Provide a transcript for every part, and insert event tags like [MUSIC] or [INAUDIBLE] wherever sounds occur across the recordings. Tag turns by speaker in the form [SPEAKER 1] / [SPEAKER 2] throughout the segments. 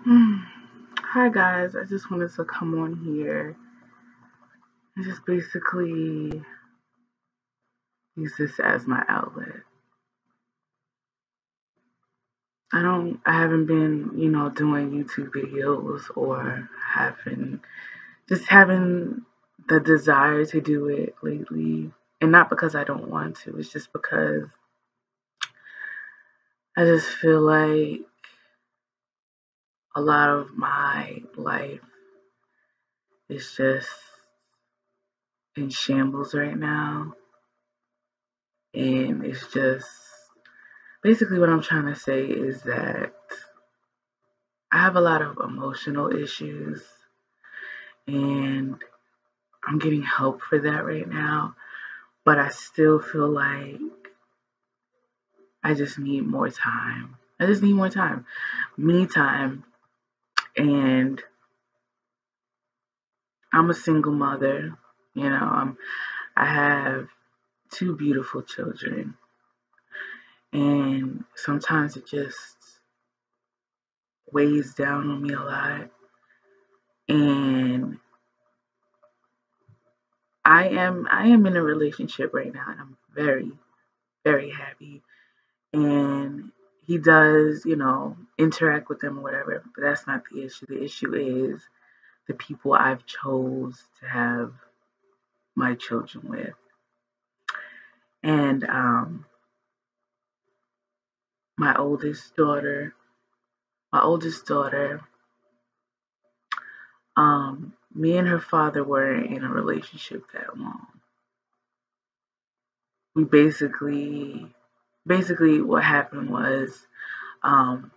[SPEAKER 1] [SIGHS] Hi guys, I just wanted to come on here and just basically use this as my outlet. I don't I haven't been, you know, doing YouTube videos or having just having the desire to do it lately. And not because I don't want to, it's just because I just feel like a lot of my life is just in shambles right now. And it's just basically what I'm trying to say is that I have a lot of emotional issues and I'm getting help for that right now, but I still feel like I just need more time. I just need more time. Me time. And I'm a single mother. You know, I'm I have two beautiful children. And sometimes it just weighs down on me a lot. And I am I am in a relationship right now and I'm very, very happy. And he does, you know, interact with them or whatever, but that's not the issue. The issue is the people I've chose to have my children with. And um my oldest daughter, my oldest daughter, um, me and her father weren't in a relationship that long. We basically, basically, what happened was, um,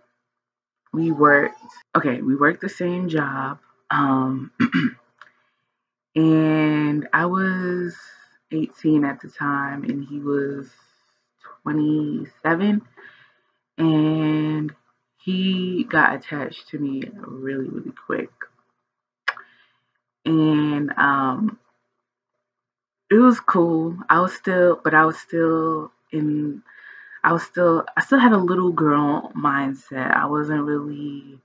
[SPEAKER 1] we worked. Okay, we worked the same job, um, [CLEARS THROAT] and I was 18 at the time, and he was 27, and he got attached to me really, really quick and um, it was cool. I was still, but I was still in. I was still, I still had a little girl mindset. I wasn't really,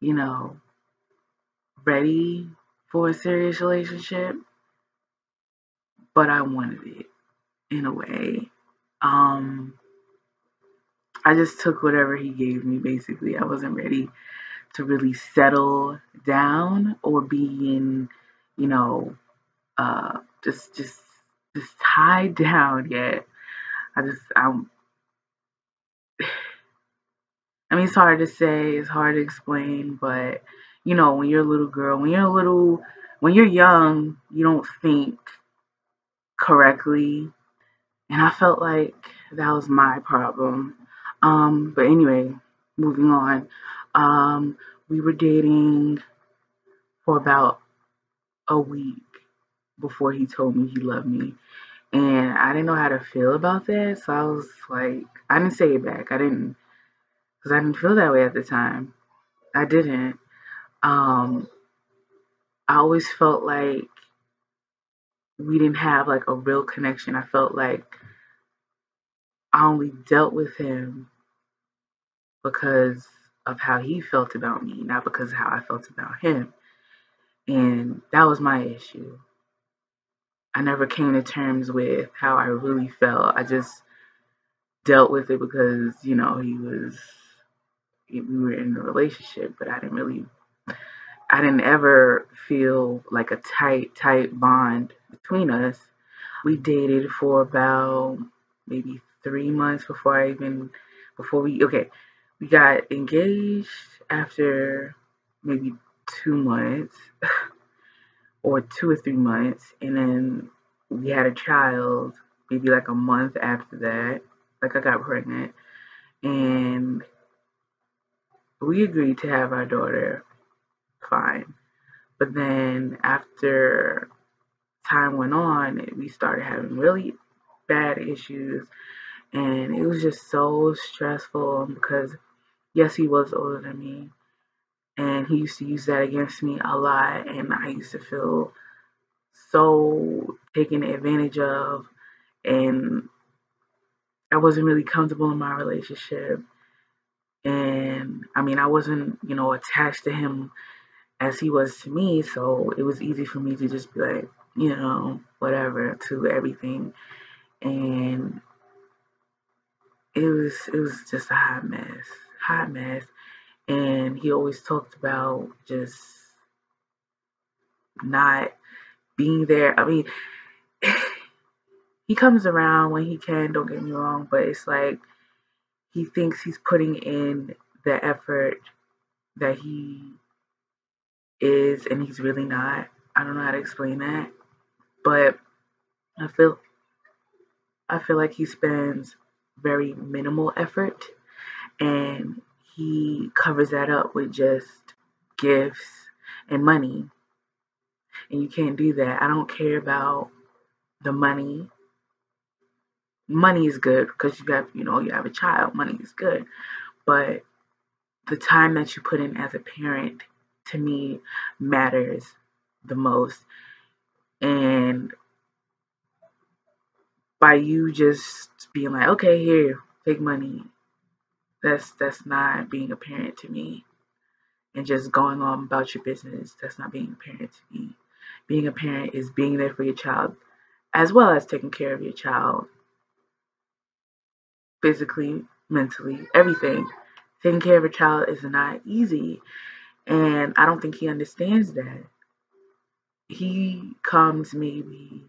[SPEAKER 1] you know, ready for a serious relationship, but I wanted it in a way. Um, I just took whatever he gave me. Basically, I wasn't ready to really settle down or be in, you know, uh, just just just tied [LAUGHS] down yet. I just I'm I mean it's hard to say, it's hard to explain, but you know, when you're a little girl, when you're a little when you're young, you don't think correctly. And I felt like that was my problem. Um, but anyway, moving on. Um, we were dating for about a week before he told me he loved me. And I didn't know how to feel about that. So I was like, I didn't say it back. I didn't, because I didn't feel that way at the time. I didn't. Um, I always felt like we didn't have like a real connection. I felt like I only dealt with him because of how he felt about me, not because of how I felt about him. And that was my issue. I never came to terms with how I really felt. I just dealt with it because, you know, he was, we were in a relationship, but I didn't really, I didn't ever feel like a tight, tight bond between us. We dated for about maybe three months before I even, before we, okay, we got engaged after maybe two months [LAUGHS] or two or three months, and then we had a child maybe like a month after that. Like I got pregnant, and we agreed to have our daughter. Fine, but then after time went on, we started having really bad issues, and it was just so stressful um, because yes, he was older than me, and he used to use that against me a lot, and I used to feel so taken advantage of, and I wasn't really comfortable in my relationship, and I mean, I wasn't, you know, attached to him as he was to me, so it was easy for me to just be like, you know, whatever to everything. And it was it was just a hot mess. Hot mess. And he always talked about just not being there. I mean, [LAUGHS] he comes around when he can, don't get me wrong, but it's like he thinks he's putting in the effort that he is and he's really not. I don't know how to explain that. But I feel I feel like he spends very minimal effort and he covers that up with just gifts and money. And you can't do that. I don't care about the money. Money is good because you have, you know, you have a child. Money is good. But the time that you put in as a parent to me matters the most. And by you just being like, okay, here, take money, that's that's not being a parent to me. And just going on about your business, that's not being a parent to me. Being a parent is being there for your child as well as taking care of your child physically, mentally, everything. Taking care of a child is not easy. And I don't think he understands that. He comes maybe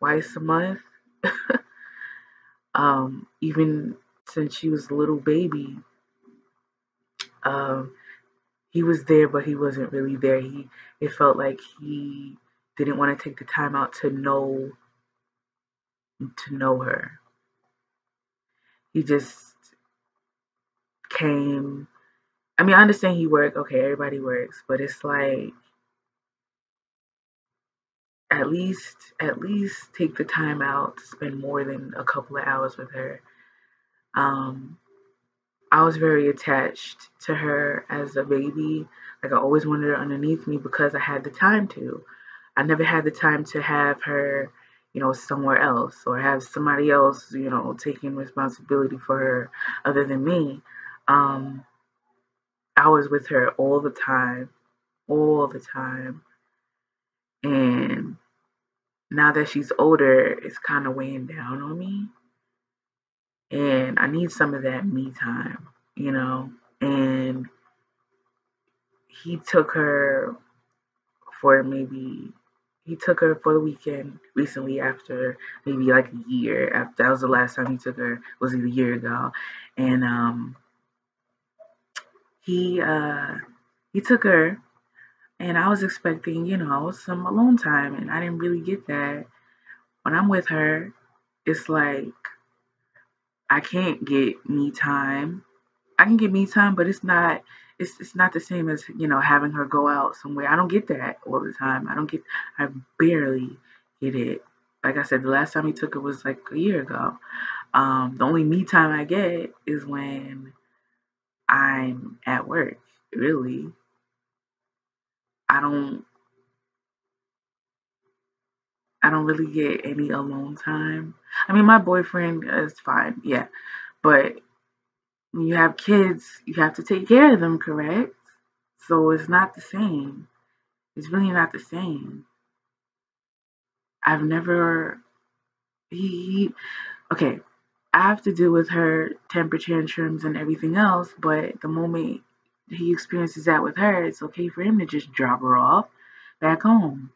[SPEAKER 1] twice a month. [LAUGHS] um, even since she was a little baby, um, he was there, but he wasn't really there. He it felt like he didn't want to take the time out to know to know her. He just came. I mean, I understand he worked. Okay, everybody works, but it's like at least at least take the time out to spend more than a couple of hours with her. Um, I was very attached to her as a baby. Like I always wanted her underneath me because I had the time to. I never had the time to have her, you know, somewhere else or have somebody else, you know, taking responsibility for her other than me. Um, I was with her all the time, all the time. And now that she's older, it's kind of weighing down on me. And I need some of that me time, you know. And he took her for maybe he took her for the weekend recently after maybe like a year after that was the last time he took her was it a year ago and um he uh he took her and I was expecting, you know, some alone time and I didn't really get that. When I'm with her, it's like I can't get me time. I can get me time, but it's not it's it's not the same as, you know, having her go out somewhere. I don't get that all the time. I don't get I barely get it. Like I said, the last time he took it was like a year ago. Um, the only me time I get is when I'm at work, really. I don't I don't really get any alone time. I mean, my boyfriend is fine, yeah, but when you have kids, you have to take care of them, correct? So it's not the same. It's really not the same. I've never he, he okay. I have to deal with her temper tantrums and everything else, but the moment he experiences that with her, it's okay for him to just drop her off back home.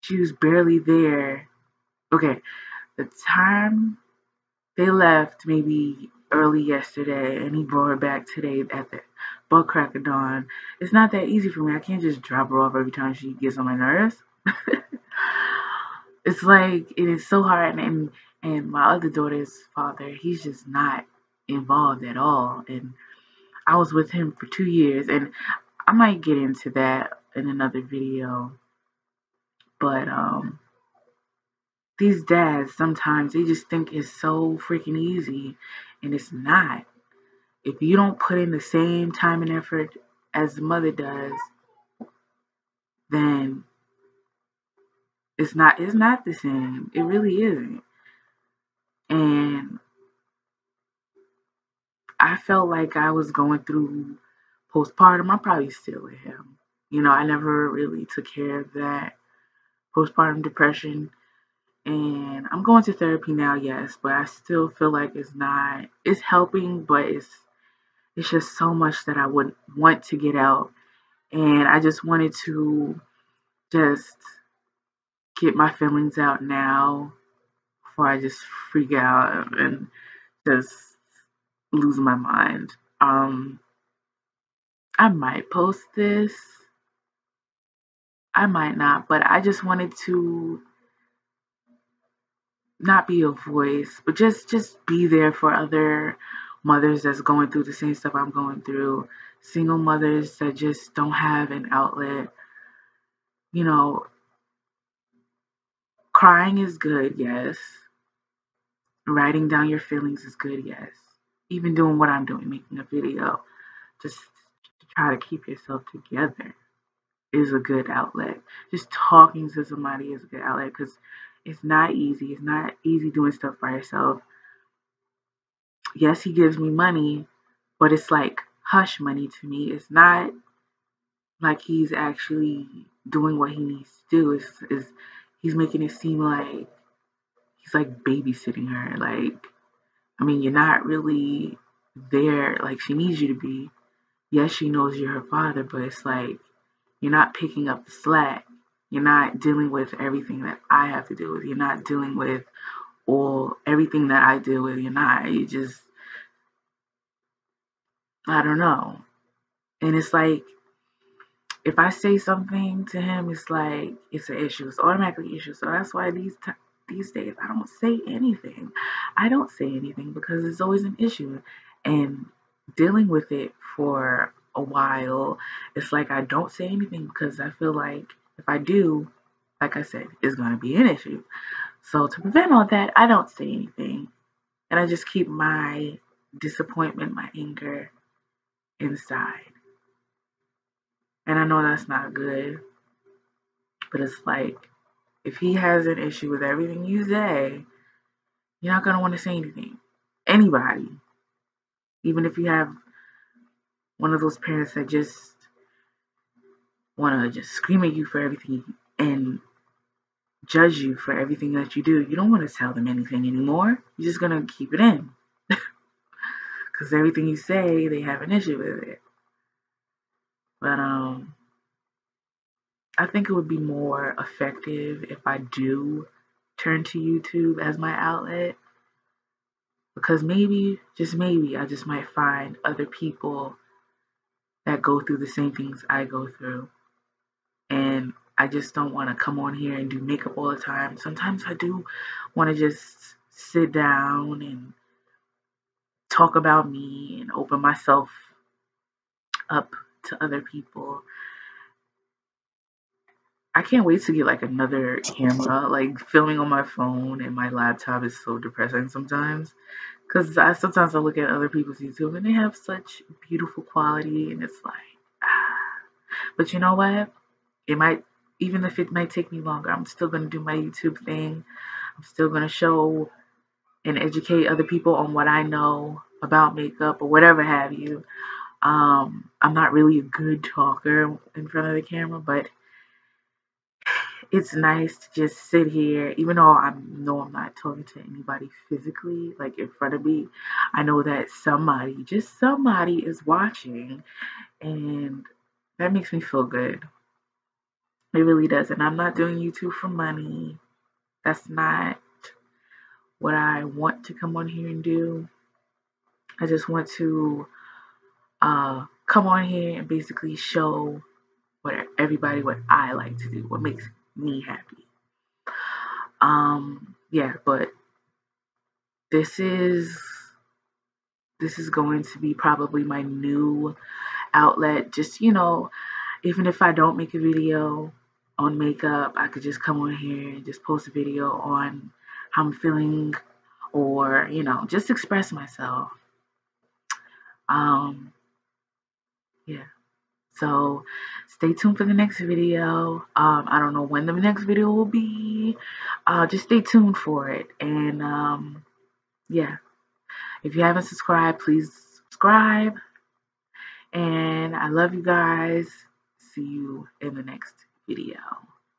[SPEAKER 1] She was barely there. Okay, the time they left, maybe early yesterday, and he brought her back today at the butt crack of dawn. It's not that easy for me. I can't just drop her off every time she gets on my nerves. [LAUGHS] it's like it is so hard, and and my other daughter's father, he's just not involved at all, and I was with him for two years, and I might get into that in another video. But um, these dads sometimes they just think it's so freaking easy, and it's not. If you don't put in the same time and effort as the mother does, then it's not it's not the same. It really isn't. And I felt like I was going through postpartum. I probably still am. You know, I never really took care of that postpartum depression. And I'm going to therapy now, yes, but I still feel like it's not it's helping, but it's it's just so much that I wouldn't want to get out. And I just wanted to just get my feelings out now before I just freak out and just lose my mind. Um, I might post this. I might not, but I just wanted to not be a voice, but just just be there for other mothers that's going through the same stuff I'm going through, single mothers that just don't have an outlet. You know, crying is good, yes. Writing down your feelings is good, yes. Even doing what I'm doing, making a video, just to try to keep yourself together is a good outlet. Just talking to somebody is a good outlet because it's not easy. It's not easy doing stuff by yourself. Yes, he gives me money, but it's like hush money to me. It's not like he's actually doing what he needs to do. It's, it's he's making it seem like he's like babysitting her. Like, I mean, you're not really there like she needs you to be. Yes, she knows you're her father, but it's like you're not picking up the slack. You're not dealing with everything that I have to deal with. You're not dealing with all everything that I deal with. You're not. You just I don't know. And it's like if I say something to him, it's like it's an issue. It's automatically an issue. So that's why these t- these days I don't say anything. I don't say anything because it's always an issue, and dealing with it for a while, it's like I don't say anything because I feel like if I do, like I said, it's gonna be an issue. So to prevent all that, I don't say anything, and I just keep my disappointment, my anger inside. And I know that's not good. But it's like, if he has an issue with everything you say, you're not going to want to say anything. Anybody. Even if you have one of those parents that just want to just scream at you for everything and judge you for everything that you do, you don't want to tell them anything anymore. You're just going to keep it in. [LAUGHS] Because everything you say, they have an issue with it. But um, I think it would be more effective if I do turn to YouTube as my outlet. Because maybe, just maybe, I just might find other people that go through the same things I go through. And I just don't want to come on here and do makeup all the time. Sometimes I do want to just sit down and talk about me and open myself up to other people. I can't wait to get like another camera. Like filming on my phone and my laptop is so depressing sometimes. Cause I sometimes I look at other people's YouTube and they have such beautiful quality and it's like ah. But you know what? It might even if it might take me longer, I'm still gonna do my YouTube thing. I'm still gonna show and educate other people on what I know about makeup or whatever have you. Um, I'm not really a good talker in front of the camera, but it's nice to just sit here, even though I know I'm not talking to anybody physically, like in front of me. I know that somebody, just somebody, is watching, and that makes me feel good. It really does. And I'm not doing YouTube for money. That's not what I want to come on here and do. I just want to uh, come on here and basically show what everybody what I like to do, what makes me happy. Um, yeah, but this is this is going to be probably my new outlet. Just you know, even if I don't make a video on makeup, I could just come on here and just post a video on how I'm feeling or you know just express myself um, yeah. So stay tuned for the next video. Um, I don't know when the next video will be. Uh, just stay tuned for it. And um, yeah, if you haven't subscribed, please subscribe. And I love you guys. See you in the next video.